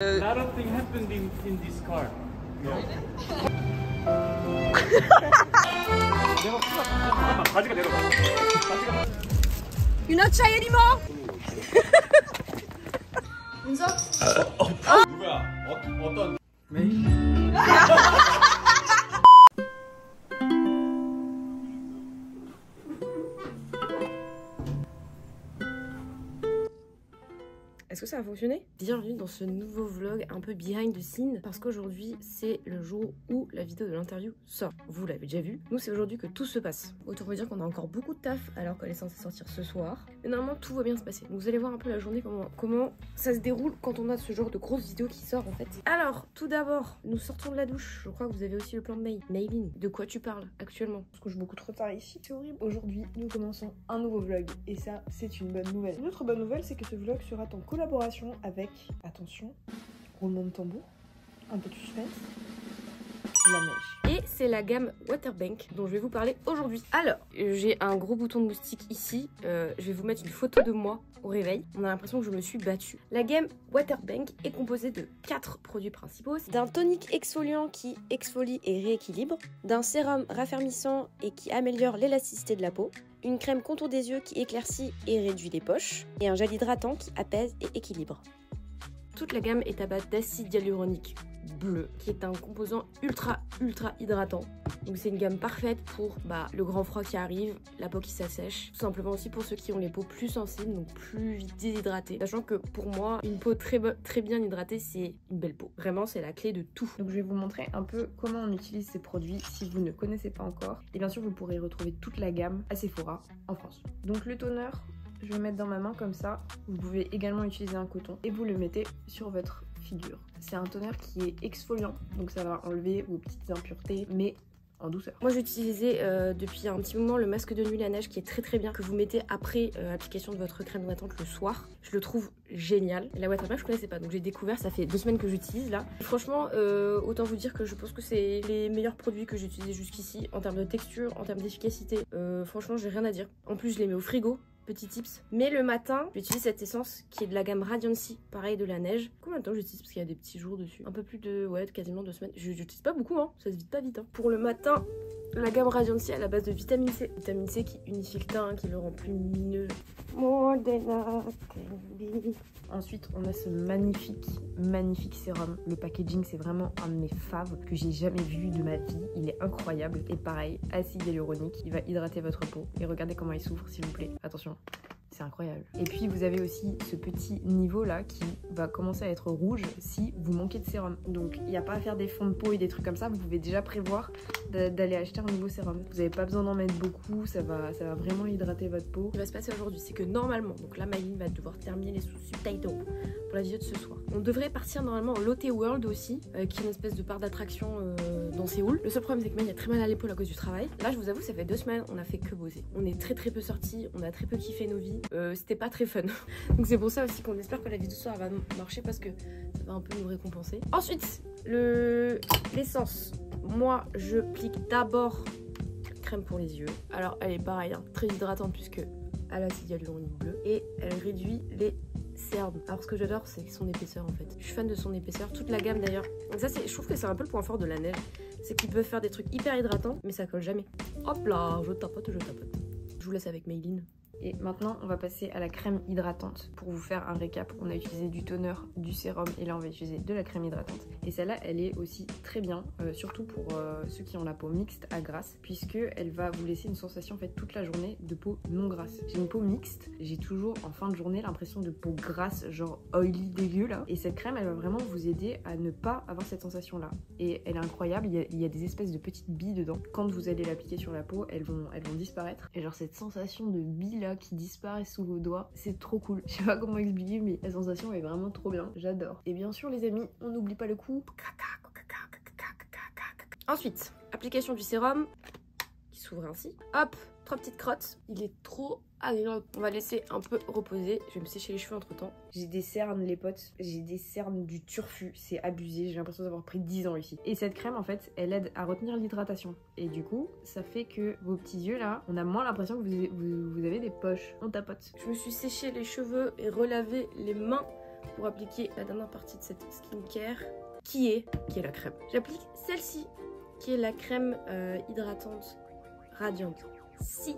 A lot of things happened in, in this car. No. You're not shy anymore? 문석? 누구야? 어떤? 메이? Ça a fonctionné Bienvenue dans ce nouveau vlog un peu behind the scene parce qu'aujourd'hui c'est le jour où la vidéo de l'interview sort. Vous l'avez déjà vu. Nous c'est aujourd'hui que tout se passe. Autant vous dire qu'on a encore beaucoup de taf alors qu'elle est censée sortir ce soir. Mais normalement tout va bien se passer. Donc, vous allez voir un peu la journée comment, comment ça se déroule quand on a ce genre de grosse vidéo qui sort en fait. Alors tout d'abord nous sortons de la douche. Je crois que vous avez aussi le plan de mail. Mailing. De quoi tu parles actuellement? Parce que je beaucoup trop tard ici, c'est horrible. Aujourd'hui, nous commençons un nouveau vlog et ça, c'est une bonne nouvelle. Une autre bonne nouvelle, c'est que ce vlog sera en collaboration avec, attention, roulement de tambour, un peu de suspense, la neige. Et c'est la gamme Waterbank dont je vais vous parler aujourd'hui. Alors, j'ai un gros bouton de moustique ici. Euh, je vais vous mettre une photo de moi au réveil. On a l'impression que je me suis battue. La gamme Waterbank est composée de 4 produits principaux. D'un tonique exfoliant qui exfolie et rééquilibre. D'un sérum raffermissant et qui améliore l'élasticité de la peau. Une crème contour des yeux qui éclaircit et réduit les poches. Et un gel hydratant qui apaise et équilibre. Toute la gamme est à base d'acide hyaluronique bleu, qui est un composant ultra ultra hydratant. Donc c'est une gamme parfaite pour bah, le grand froid qui arrive, la peau qui s'assèche, tout simplement aussi pour ceux qui ont les peaux plus sensibles, donc plus déshydratées. Sachant que pour moi, une peau très, très bien hydratée, c'est une belle peau. Vraiment, c'est la clé de tout. Donc je vais vous montrer un peu comment on utilise ces produits si vous ne connaissez pas encore. Et bien sûr, vous pourrez retrouver toute la gamme à Sephora en France. Donc le toner, je vais mettre dans ma main comme ça. Vous pouvez également utiliser un coton et vous le mettez sur votre C'est un toner qui est exfoliant, donc ça va enlever vos petites impuretés, mais en douceur. Moi j'ai utilisé euh, depuis un petit moment le masque de nuit la neige qui est très très bien, que vous mettez après euh, application de votre crème hydratante le soir. Je le trouve génial. La waterbank je connaissais pas donc j'ai découvert, ça fait deux semaines que j'utilise là. Franchement euh, autant vous dire que je pense que c'est les meilleurs produits que j'ai utilisés jusqu'ici en termes de texture, en termes d'efficacité. franchement j'ai rien à dire. En plus je les mets au frigo petit tips. Mais le matin, j'utilise cette essence qui est de la gamme Radiancy, pareil de la neige. Combien de temps j'utilise? Parce qu'il y a des petits jours dessus. Un peu plus de, ouais, quasiment deux semaines. Je n'utilise pas beaucoup, hein. Ça se vide pas vite. Hein. Pour le matin, la gamme Radiancy à la base de vitamine C. Vitamine C qui unifie le teint, qui le rend plus lumineux. Ensuite, on a ce magnifique, magnifique sérum. Le packaging, c'est vraiment un de mes faves que j'ai jamais vu de ma vie. Il est incroyable. Et pareil, acide hyaluronique, il va hydrater votre peau. Et regardez comment il s'ouvre, s'il vous plaît. Attention c'est incroyable. Et puis vous avez aussi ce petit niveau là qui va commencer à être rouge si vous manquez de sérum. Donc il n'y a pas à faire des fonds de peau et des trucs comme ça, vous pouvez déjà prévoir d'aller acheter un nouveau sérum. Vous n'avez pas besoin d'en mettre beaucoup, ça va, vraiment hydrater votre peau. Ce qui va se passer aujourd'hui, c'est que normalement, donc là Maïline va devoir terminer les sous-subtitles pour la vidéo de ce soir. On devrait partir normalement en Lotte World aussi, euh, qui est une espèce de parc d'attraction euh, dans Séoul. Le seul problème c'est que Maïline a très mal à l'épaule à cause du travail. Là je vous avoue, ça fait deux semaines, on a fait que bosser. On est très très peu sortis, on a très peu kiffé nos vies. Euh, c'était pas très fun. Donc c'est pour ça aussi qu'on espère que la vidéo ce soir va marcher parce que ça va un peu nous récompenser. Ensuite, le l'essence. Moi, je plique d'abord crème pour les yeux. Alors elle est pareille, hein, très hydratante puisque a l'acide hyaluronique bleu et elle réduit les cernes. Alors ce que j'adore c'est son épaisseur en fait. Je suis fan de son épaisseur, toute la gamme d'ailleurs. Ça je trouve que c'est un peu le point fort de la neige, c'est qu'ils peuvent faire des trucs hyper hydratants mais ça colle jamais. Hop là, je tapote, je tapote. Je vous laisse avec Mayline. Et maintenant, on va passer à la crème hydratante. Pour vous faire un récap, on a utilisé du toner, du sérum et là on va utiliser de la crème hydratante. Et celle-là, elle est aussi très bien, euh, surtout pour euh, ceux qui ont la peau mixte à grasse, puisque elle va vous laisser une sensation en toute la journée de peau non grasse. J'ai une peau mixte, j'ai toujours en fin de journée l'impression de peau grasse, genre oily dégueu. Et cette crème, elle va vraiment vous aider à ne pas avoir cette sensation là. Et elle est incroyable, il y a, des espèces de petites billes dedans. Quand vous allez l'appliquer sur la peau, elles vont, elles vont disparaître. Et genre cette sensation de billes là qui disparaît sous vos doigts. C'est trop cool. Je sais pas comment expliquer, mais la sensation est vraiment trop bien. J'adore. Et bien sûr, les amis, on n'oublie pas le coup. Ensuite, application du sérum qui s'ouvre ainsi. Hop, trois petites crottes. Il est trop agréable. On va laisser un peu reposer. Je vais me sécher les cheveux entre temps. J'ai des cernes, les potes. J'ai des cernes du turfu. C'est abusé. J'ai l'impression d'avoir pris 10 ans ici. Et cette crème, en fait, elle aide à retenir l'hydratation. Et du coup, ça fait que vos petits yeux là, on a moins l'impression que vous, avez des poches. On tapote. Je me suis séché les cheveux et relavé les mains pour appliquer la dernière partie de cette skincare qui est, qui est la crème. J'applique celle-ci qui est la crème euh, hydratante radiante. Si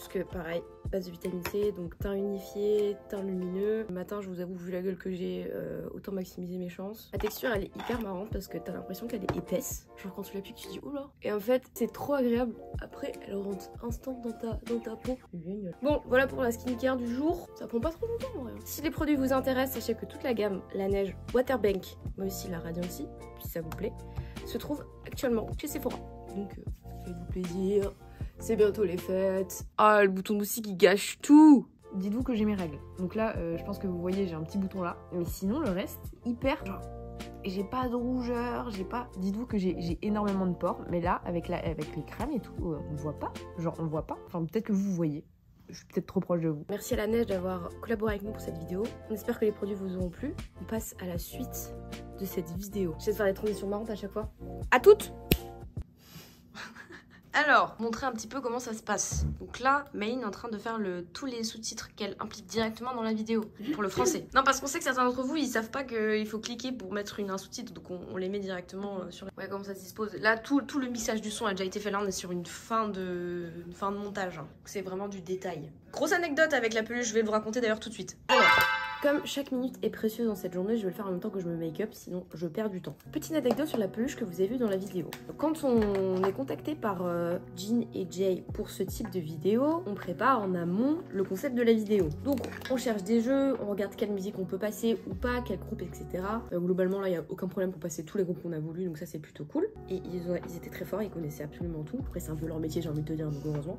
puisque pareil, base de vitamine C, donc teint unifié, teint lumineux. Le matin, je vous avoue, vu la gueule que j'ai, euh, autant maximiser mes chances. La texture, elle est hyper marrante parce que t'as l'impression qu'elle est épaisse. Genre quand tu l'appliques, tu te dis, oula. Et en fait, c'est trop agréable. Après, elle rentre instant dans ta, dans ta peau. Génial. Bon, voilà pour la skincare du jour. Ça prend pas trop longtemps, en vrai. Si les produits vous intéressent, sachez que toute la gamme La Neige Waterbank, mais aussi la Radiancy, si ça vous plaît, se trouve actuellement chez Sephora. Donc, euh, faites-vous plaisir. C'est bientôt les fêtes. Ah, le bouton moussi qui gâche tout. Dites-vous que j'ai mes règles. Donc là, euh, je pense que vous voyez, j'ai un petit bouton là. Mais sinon, le reste, hyper genre. J'ai pas de rougeur, j'ai pas. Dites-vous que j'ai j'ai énormément de pores, mais là, avec, la, avec les crèmes et tout, euh, on voit pas. Genre, on voit pas. Enfin, peut-être que vous voyez. Je suis peut-être trop proche de vous. Merci à la neige d'avoir collaboré avec nous pour cette vidéo. On espère que les produits vous auront plu. On passe à la suite de cette vidéo. J'essaie de faire des transitions marrantes à chaque fois. À toutes alors, montrer un petit peu comment ça se passe. Donc là, Maine est en train de faire tous les sous-titres qu'elle implique directement dans la vidéo, pour le français. Non, parce qu'on sait que certains d'entre vous, ils savent pas qu'il faut cliquer pour mettre une, un sous-titre, donc on, les met directement euh, sur... Ouais, comment ça se dispose? Là, tout, le mixage du son a déjà été fait. Là, on est sur une fin de, une fin de montage. hein. C'est vraiment du détail. Grosse anecdote avec la peluche, je vais vous raconter d'ailleurs tout de suite. Alors, comme chaque minute est précieuse dans cette journée, je vais le faire en même temps que je me make up, sinon je perds du temps. Petite anecdote sur la peluche que vous avez vue dans la vidéo. Quand on est contacté par euh, Jean et Jay pour ce type de vidéo, on prépare en amont le concept de la vidéo. Donc on cherche des jeux, on regarde quelle musique on peut passer ou pas, quel groupe, etc. Euh, globalement là, il n'y a aucun problème pour passer tous les groupes qu'on a voulu, donc ça c'est plutôt cool. Et ils, ont- ils étaient très forts, ils connaissaient absolument tout. Après c'est un peu leur métier, j'ai envie de te dire, donc heureusement.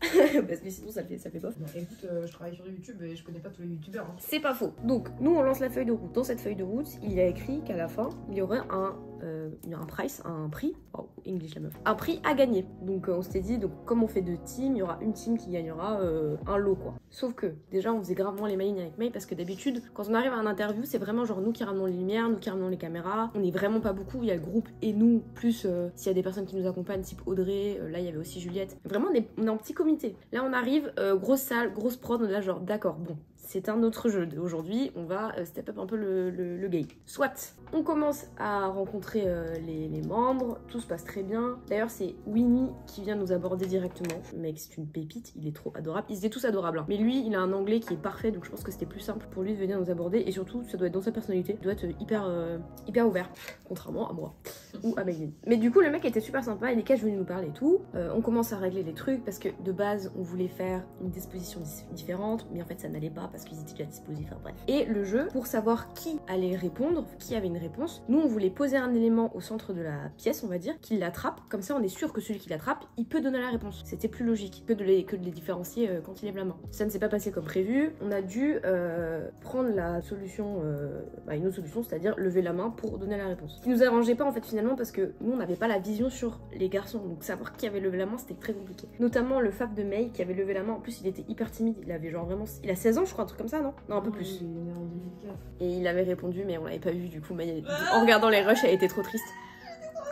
Parce que sinon ça fait, ça fait bof. écoute, euh, je travaille sur YouTube et je connais pas tous les youtubeurs. hein. C'est pas faux. Donc, nous, on lance la feuille de route. Dans cette feuille de route, il y a écrit qu'à la fin, il y aurait un, euh, un price, un prix. Oh, English la meuf. Un prix à gagner. Donc, euh, on s'était dit, donc, comme on fait deux teams, il y aura une team qui gagnera euh, un lot, quoi. Sauf que, déjà, on faisait gravement les mails avec May parce que d'habitude, quand on arrive à un interview, c'est vraiment genre nous qui ramenons les lumières, nous qui ramenons les caméras. On est vraiment pas beaucoup. Il y a le groupe et nous, plus s'il y a des personnes qui nous accompagnent, type Audrey. là, il y avait aussi Juliette. Vraiment, on est, on en petit comité. Là, on arrive, grosse salle, grosse prod. Là, genre, d'accord, bon, c'est un autre jeu. Aujourd'hui, on va euh, step up un peu le, le, le game. Soit, on commence à rencontrer euh, les, membres, tout se passe très bien. D'ailleurs, c'est Winnie qui vient nous aborder directement. Mec, c'est une pépite, il est trop adorable. Ils étaient tous adorables. hein. Mais lui, il a un anglais qui est parfait, donc je pense que c'était plus simple pour lui de venir nous aborder. Et surtout, ça doit être dans sa personnalité, il doit être hyper, euh, hyper ouvert. Contrairement à moi ou à Megan. Mais du coup, le mec était super sympa, il est cash venu nous parler et tout. On commence à régler les trucs parce que de base, on voulait faire une disposition dis- différente, mais en fait, ça n'allait pas parce qu'ils étaient déjà disposés, enfin bref. Et le jeu, pour savoir qui allait répondre, qui avait une réponse, nous, on voulait poser un élément au centre de la pièce, on va dire, qu'il l'attrape. Comme ça, on est sûr que celui qui l'attrape, il peut donner la réponse. C'était plus logique que de les, que de les différencier euh, quand il lève la main. Ça ne s'est pas passé comme prévu. On a dû euh, prendre la solution, euh, bah, une autre solution, c'est-à-dire lever la main pour donner la réponse. Ce qui nous arrangeait pas en fait finalement parce que nous on n'avait pas la vision sur les garçons, donc savoir qui avait levé la main c'était très compliqué. Notamment le fab de May qui avait levé la main. En plus il était hyper timide, il avait genre vraiment, il a 16 ans je crois un truc comme ça non? Non un peu plus. Il est né en 2004. Et il avait répondu mais on l'avait pas vu du coup. Elle- en regardant les rushs elle était trop triste.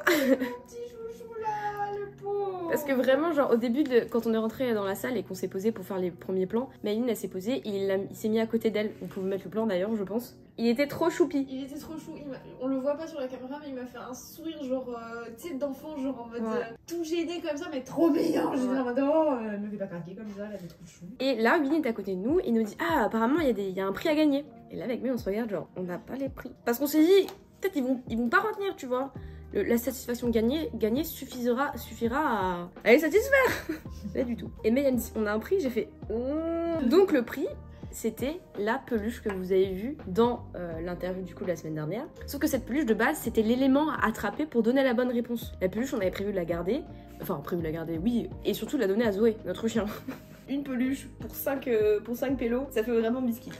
Parce que vraiment, genre, au début, de, quand on est rentré dans la salle et qu'on s'est posé pour faire les premiers plans, Maïline, elle s'est posée et il, il s'est mis à côté d'elle. On pouvait mettre le plan d'ailleurs, je pense. Il était trop choupi. Il était trop chou, on le voit pas sur la caméra, mais il m'a fait un sourire, genre, euh, tu sais, d'enfant, genre en mode Ouais. euh, tout gêné comme ça, mais trop mignon. J'étais en mode, oh, euh, me fais pas craquer comme ça, elle avait trop chou. Et là, Winnie est à côté de nous il nous dit Ah, apparemment, il y, a des- il y a un prix à gagner. Et là, avec lui, on se regarde, genre, on n'a pas les prix. Parce qu'on s'est dit Peut-être ils vont, ils vont pas retenir, tu vois. Le- la satisfaction gagnée, suffisera, suffira à, à satisfaire. pas du tout. Et mais On a un prix, j'ai fait Oh. Donc, le prix. C'était la peluche que vous avez vue dans euh, l'interview du coup de la semaine dernière. Sauf que cette peluche de base, c'était l'élément à attraper pour donner la bonne réponse. La peluche, on avait prévu de la garder. Enfin, prévu de la garder, oui. Et surtout de la donner à Zoé, notre chien une peluche pour 5 pour cinq pélos, ça fait vraiment biscuit.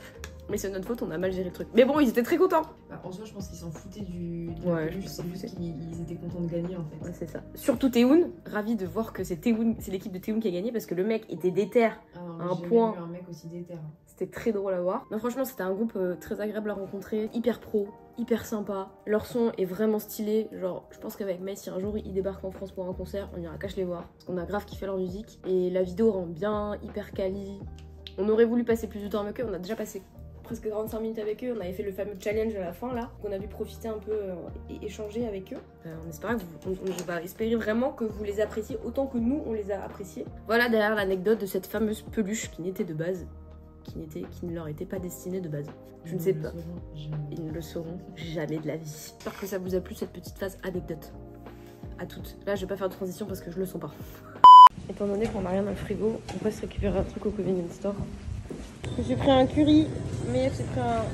Mais c'est notre faute, on a mal géré le truc. Mais bon, ils étaient très contents. Bah, en soi, je pense qu'ils s'en foutaient du. la Ouais, peluche, je pense ils étaient contents de gagner en fait. Ouais, c'est ça. Surtout Théoun, ravi de voir que c'est c'est l'équipe de Théoun qui a gagné parce que le mec était déter. Ah, Un point. vu un mec aussi déter. C'était très drôle à voir. Non, franchement, c'était un groupe euh, très agréable à rencontrer, hyper pro, hyper sympa. Leur son est vraiment stylé. Genre, je pense qu'avec May, si un jour ils débarquent en France pour un concert, on ira cache les voir. Parce qu'on a grave kiffé leur musique. Et la vidéo rend bien, hyper quali. On aurait voulu passer plus de temps avec eux, on a déjà passé presque 45 minutes avec eux. On avait fait le fameux challenge à la fin là, qu'on a pu profiter un peu euh, et échanger avec eux. Euh, on espère que vous, on, on va espérer vraiment que vous les appréciez autant que nous on les a appréciés. Voilà derrière l'anecdote de cette fameuse peluche qui n'était de base, qui n'était, qui ne leur était pas destinée de base. Je ne sais pas. Ils ne le sauront jamais de la vie. J'espère que ça vous a plu cette petite phase anecdote. À toutes. Là, je vais pas faire de transition parce que je le sens pas. Étant donné qu'on n'a rien dans le frigo, on peut se récupérer un truc au convenience store. J'ai pris un curry, mais j'ai pris un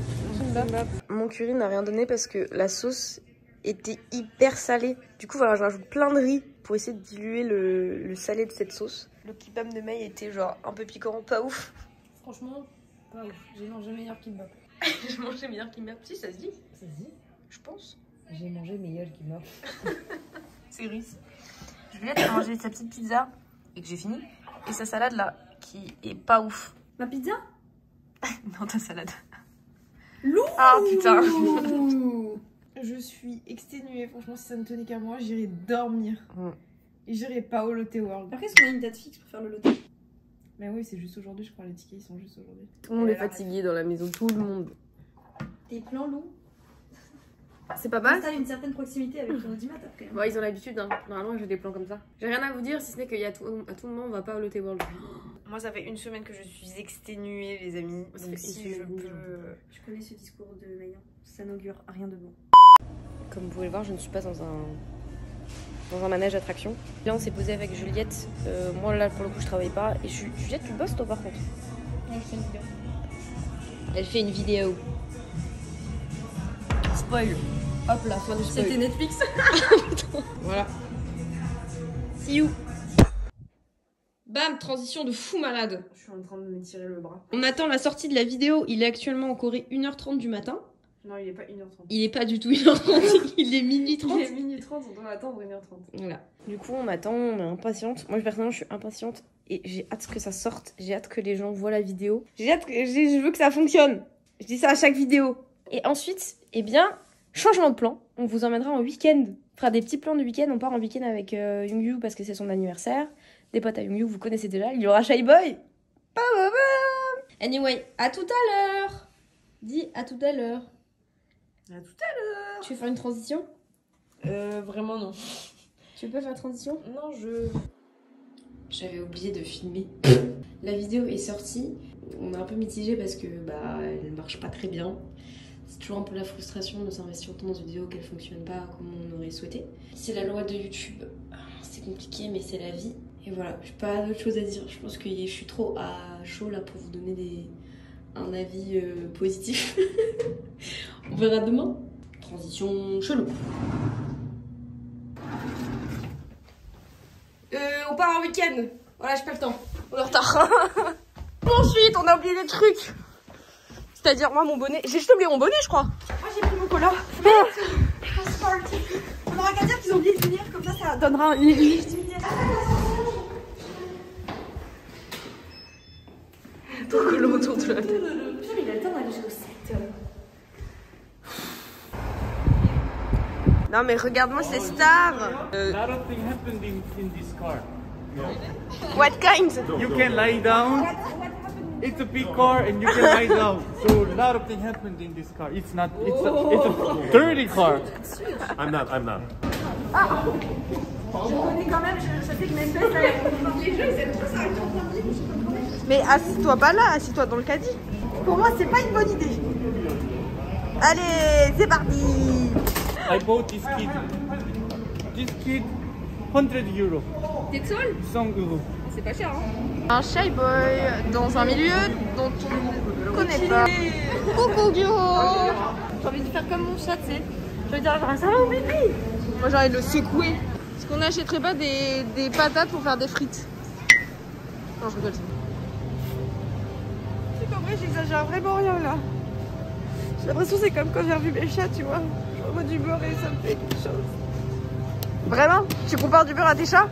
kimbap. Mon curry n'a rien donné parce que la sauce était hyper salée. Du coup, voilà, je rajoute plein de riz pour essayer de diluer le, le salé de cette sauce. Le kimbap de May était genre un peu piquant, pas ouf. Franchement, pas ouf. J'ai mangé meilleur kimbap. J'ai mangé meilleur kimbap. Si, ça se dit, Ça se dit je pense. J'ai mangé meilleur kimbap. C'est riche. Juliette a mangé sa petite pizza et que j'ai fini. Et sa salade là, qui est pas ouf. Ma pizza? Non, ta salade. Lou Ah putain. Je suis exténuée, franchement, si ça ne tenait qu'à moi, j'irais dormir. Mm. Et j'irais pas au Lotte World. Après, est-ce qu'on a une date fixe pour faire le loto Mais oui, c'est juste aujourd'hui, je crois, les tickets, ils sont juste aujourd'hui. Tout le monde est fatigué dans la maison, tout le monde. Tes plans, Lou C'est pas mal T'as une certaine proximité avec ton audimat quand même. Ouais, ils ont l'habitude, hein. normalement j'ai des plans comme ça. J'ai rien à vous dire si ce n'est qu'il y a tout, à tout moment on va pas au Lotte World. Moi, ça fait une semaine que je suis exténuée, les amis. Ça Donc, fait une si je peux. Je connais ce discours de Mayan. Ça n'augure rien de bon. Comme vous pouvez le voir, je ne suis pas dans un dans un manège d'attraction. Là, on s'est posé avec Juliette. Euh, moi, là, pour le coup, je travaille pas. Et Ju- Juliette, tu bosses, toi, par contre je fais une vidéo. Elle fait une vidéo. Spoil. Hop là, fin du spoil. C'était Netflix. Voilà. See you. Bam, transition de fou malade. Je suis en train de me tirer le bras. On attend la sortie de la vidéo. Il est actuellement en Corée 1h30 du matin. Non, il est pas 1h30. Il est pas du tout 1h30, il est minuit 30. Il est minuit 30, on doit attendre 1h30. Voilà. Du coup, on attend, on est impatiente. Moi, personnellement, je suis impatiente et j'ai hâte que ça sorte. J'ai hâte que les gens voient la vidéo. J'ai hâte que je veux que ça fonctionne. Je dis ça à chaque vidéo. Et ensuite, eh bien, changement de plan. On vous emmènera en week-end. On fera des petits plans de week-end. On part en week-end avec euh, Youngyu parce que c'est son anniversaire. Des potes à Youngyu, vous connaissez déjà. Il y aura Shy Boy. Anyway, à tout à l'heure. Dis à tout à l'heure. À tout à Tu veux faire une transition? Euh, vraiment non. Tu peux faire une transition? Non, je. J'avais oublié de filmer. La vidéo est sortie. On est un peu mitigé parce que bah elle marche pas très bien. C'est toujours un peu la frustration de s'investir autant dans une vidéo qu'elle fonctionne pas comme on aurait souhaité. C'est la loi de YouTube. C'est compliqué mais c'est la vie. Et voilà, j'ai pas d'autre chose à dire. Je pense que je suis trop à chaud là pour vous donner des... un avis euh, positif. on verra demain. Transition chelou. Euh, on part en week-end. Voilà, j'ai pas le temps. On est en retard. Ensuite, on a oublié des trucs. C'est-à-dire, moi, mon bonnet. J'ai juste oublié mon bonnet, je crois. Moi j'ai pris mon cola. On n'aura qu'à dire qu'ils ont oublié de venir, comme ça ça donnera une collant autour de la tête. Putain, il a le temps d'aller jusqu'au 7. Non, mais regarde-moi ces stars. Euh, what kind? You can lie down. It's a big car and you can lie down. So a lot of things happened in this car. It's not. It's a, it's a dirty car. I'm not. I'm not. Mais quand même, je, je sais que mes fesses les jeux, c'est trop ça. Mais assis-toi pas là, assis-toi dans le caddie. Pour moi, c'est pas une bonne idée. Allez, c'est parti. I bought this kid. This kid, 100 euro. T'es seul 100 euro. C'est pas cher, hein Un shy boy dans un milieu dont on ne connaît pas. Coucou Guillaume J'ai envie de faire comme mon chat, tu sais. Je veux dire, ça va bébé Moi, j'ai envie de le secouer. Est-ce qu'on n'achèterait pas des, des patates pour faire des frites Non, je rigole. J'exagère vraiment rien là. J'ai l'impression c'est comme quand j'ai revu mes chats, tu vois. Je vois du beurre et ça me fait quelque chose. Vraiment? Tu compares du beurre à tes chats?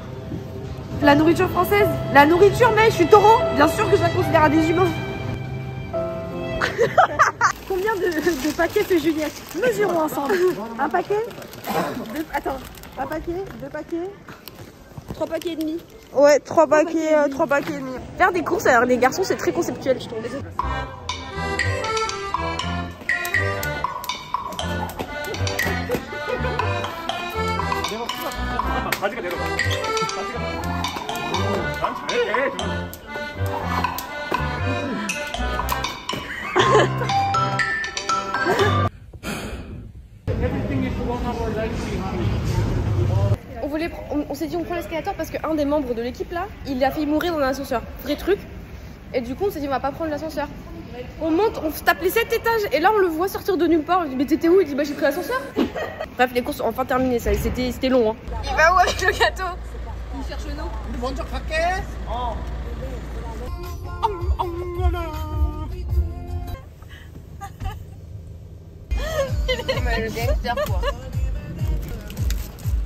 La nourriture française? La nourriture, mais je suis taureau Bien sûr que je la considère à des humains. Combien de, de paquets fait Juliette? Mesurons ensemble. Un paquet? Deux, Attends. Un paquet? Deux paquets? 3 paquets et demi. Ouais, 3 paquets, paquets euh, paquets et demi. Faire des courses avec des garçons, c'est très conceptuel, je trouve. Everything is one hour late behind. On, voulait, pr- on, on s'est dit on prend l'escalator parce qu'un des membres de l'équipe là, il a failli mourir dans un ascenseur. Vrai truc. Et du coup on s'est dit on va pas prendre l'ascenseur. On monte, on tape les 7 étages et là on le voit sortir de nulle part. On dit mais t'étais où? Il dit bah j'ai pris l'ascenseur. Bref les courses ont enfin terminé, ça c'était c'était long. Hein. Il va où avec le gâteau? Le gangster quoi.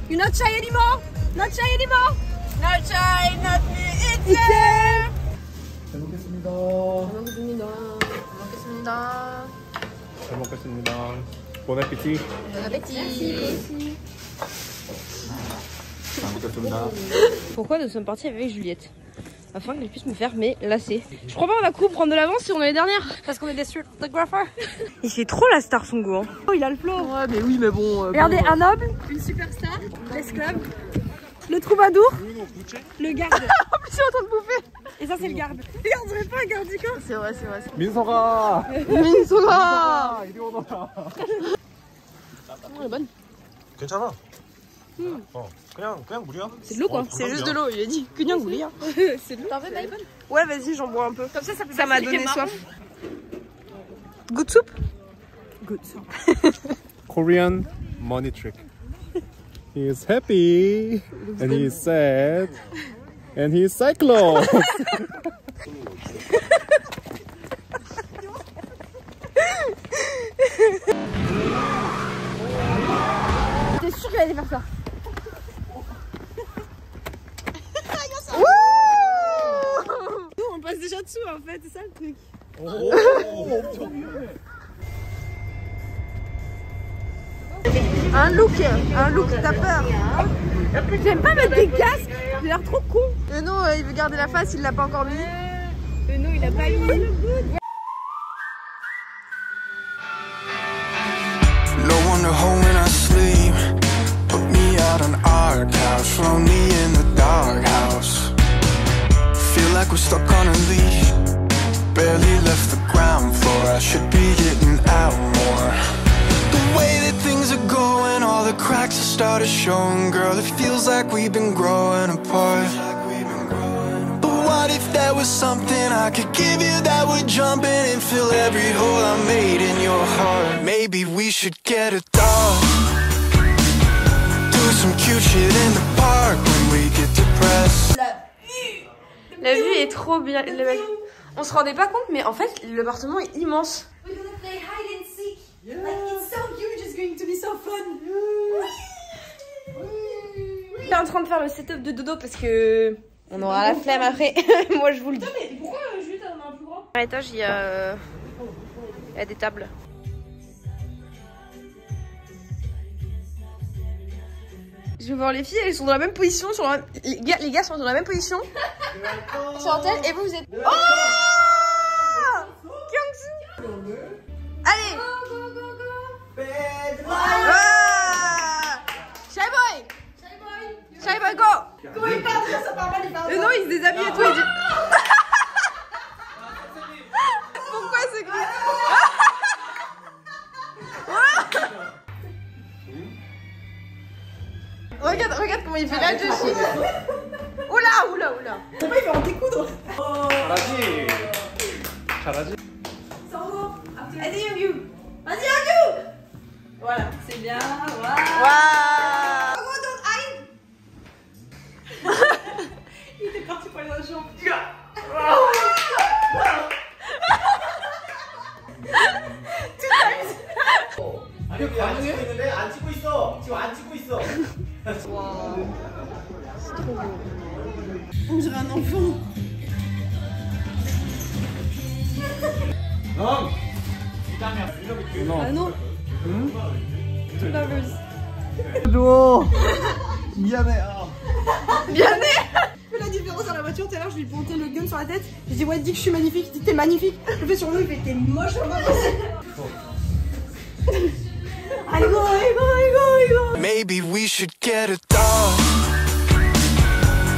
You're not shy anymore. Not shy anymore. Not shy, not me, it's there. 잘 먹겠습니다. 먹겠습니다. 먹겠습니다. 잘 먹겠습니다. 본 애피티. Bon appétit. 잘 먹겠습니다. Pourquoi nous sommes partis avec Juliette afin que je puisse me faire mes lacets. Je crois pas on va coup prendre de l'avance si on est les dernières parce qu'on est des photographer. Il fait trop la star son goût. Hein. Oh, il a le flow. Ouais, mais oui, mais bon. Euh, Regardez, un euh, noble, une superstar, l'esclave, le troubadour, le garde. en plus, en train de bouffer. Et ça, c'est le garde. Et on dirait pas un garde du corps. C'est vrai, c'est vrai. Minzora Minzora ah, Il est bonne. Que ça va hmm. ah, c'est de l'eau quoi. C'est juste de l'eau. Il a dit que C'est de l'eau. T'en veux, Ouais, vas-y, j'en bois un peu. Comme ça, ça peut Ça m'a donné soif. Good soup? Good soup. Korean money trick. He is happy and he is sad and he is cyclone. T'es sûr qu'il allait faire ça? Dessous en fait, c'est ça le truc. Un look, un look, t'as peur. J'aime pas mettre des casques, j'ai l'air trop con. Et non, il veut garder la face, il l'a pas encore mis. Et non, il a pas mis. We've been growing apart. But what if there was something I could give you that would jump in and fill every hole I made in your heart? Maybe we should get a dog. Do some cute shit in the park when we get depressed. La vue est trop bien. On se rendait pas compte mais en fait l'appartement est immense. We're gonna play hide and seek. Like it's so huge, it's going to be so fun. Il est en train de faire le setup de dodo parce que on aura la flemme après. Moi je vous le dis. Mais pourquoi Juliette a un plus grand À l'étage il y a euh, il y a des tables. Je vais voir les filles, elles sont dans la même position, sur la même- les, gars, les gars sont dans la même position. sur l'antenne et vous vous êtes. Oh j'arrive à go Comment il parle ça parle pas Non, il se déshabille et tout, il dit... Ah. Pourquoi ce cri ah. Regarde, regarde comment il fait ah, là, Joshi Oula, oula, oula. Comment il va en découdre Oh. Vas-y. Vas-y, Vas-y, Voilà, c'est bien. Bien né. Je la différence dans la voiture, tout à l'heure je lui pointais le gun sur la tête, je dis ouais dis que je suis magnifique, il dit t'es magnifique, je fais sur le il fait t'es moche hein, au I go, I go, I go, I go. Maybe we should get a dog.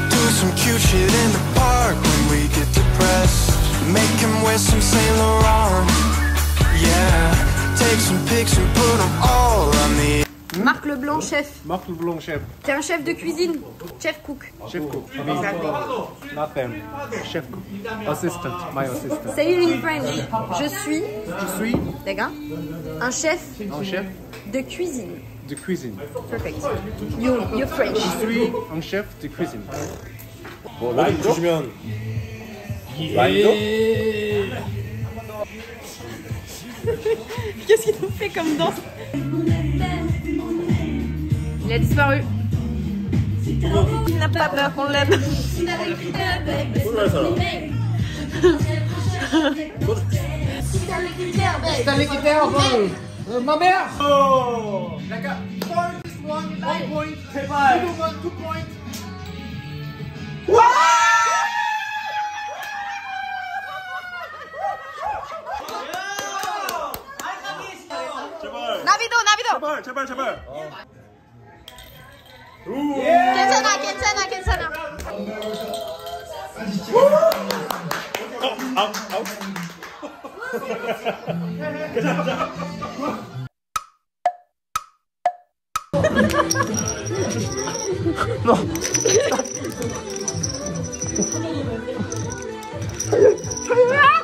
Do some cute shit in the park when we get depressed. Make him wear some Saint Laurent. Yeah Take some pics and put them all on the Marc Leblanc, chef. Marc Leblanc, chef. T'es un chef de cuisine. Chef cook. Chef cook. Not them. Chef cook. Assistant. My assistant. Say it in French. Je suis, Je suis d'accord, un chef un chef de cuisine. de cuisine. Perfect. You, you French. Je suis un chef de cuisine. 뭐 라임 주시면 라임도? Qu'est-ce qu'il nous fait comme danse Il a disparu. Il n'a pas peur qu'on l'aime. 콜라 사람 제발 나비도 나비도 제발 제발 제발 괜찮아 괜찮아 괜찮아. 아웃 아웃 야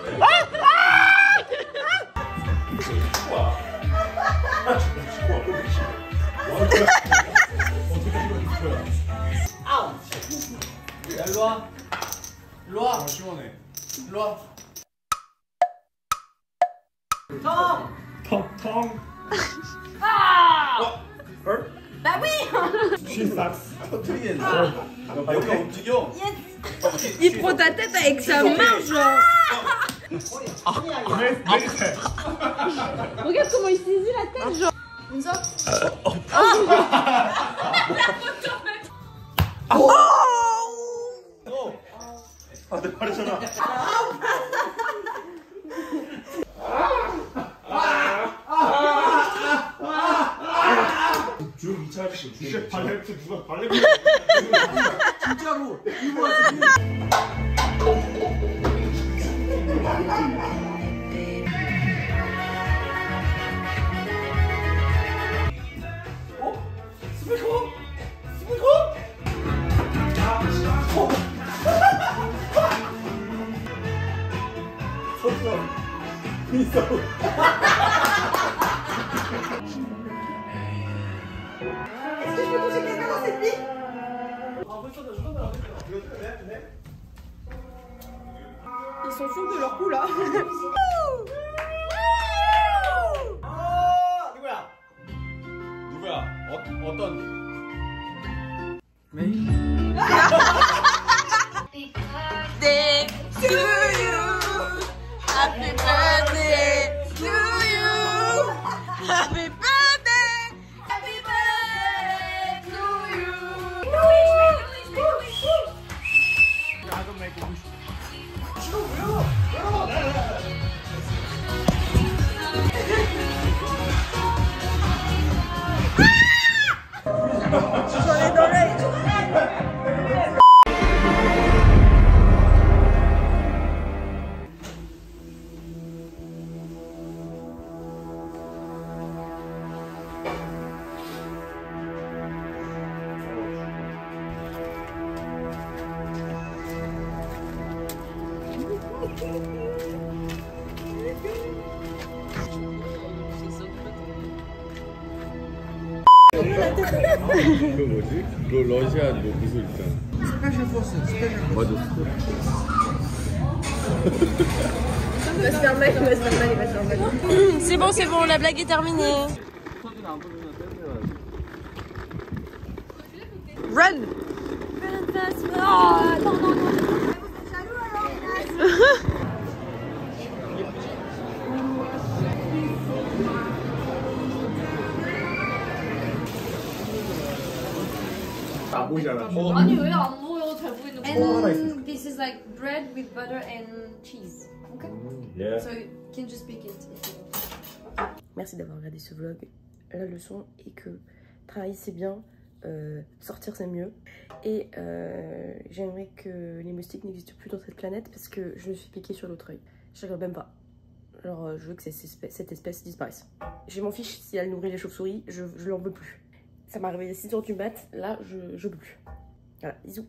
일로 와. 일로 와. 아, 시원해. 일로 와. 텅. 텅텅. 터트리겠네. 여기가 움직여. Il prend ta tête avec sa main, genre. Regarde comment il saisit la tête, genre. 아, 내 말이잖아. 주 2차 할수 진짜 발레 누가 발레 진짜로. Ils sont sûrs de leur coup là. la blague est terminée. Run. Oh, non, non, non. 안 보이잖아. 아니 왜 안 보여? 잘 보이는데. And this is like bread with butter and cheese. Okay. 예 So you can just pick it if you want. Merci d'avoir regardé ce vlog. La leçon est que travailler c'est bien, euh, sortir c'est mieux. Et euh, j'aimerais que les moustiques n'existent plus dans cette planète parce que je me suis piquée sur l'autre œil. Je rigole même pas. Genre, euh, je veux que cette espèce, cette espèce disparaisse. Je m'en fiche si elle nourrit les chauves-souris, je, je l'en veux plus. Ça m'est arrivé à 6h du mat, là je, je peux plus. Voilà, bisous.